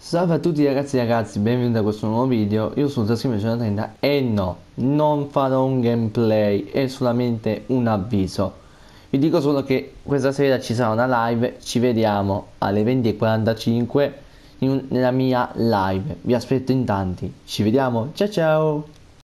Salve a tutti ragazzi e ragazzi, benvenuti a questo nuovo video, io sono Trascrive130 e no, non farò un gameplay, è solamente un avviso. Vi dico solo che questa sera ci sarà una live, ci vediamo alle 20.45 nella mia live, vi aspetto in tanti, ci vediamo, ciao ciao!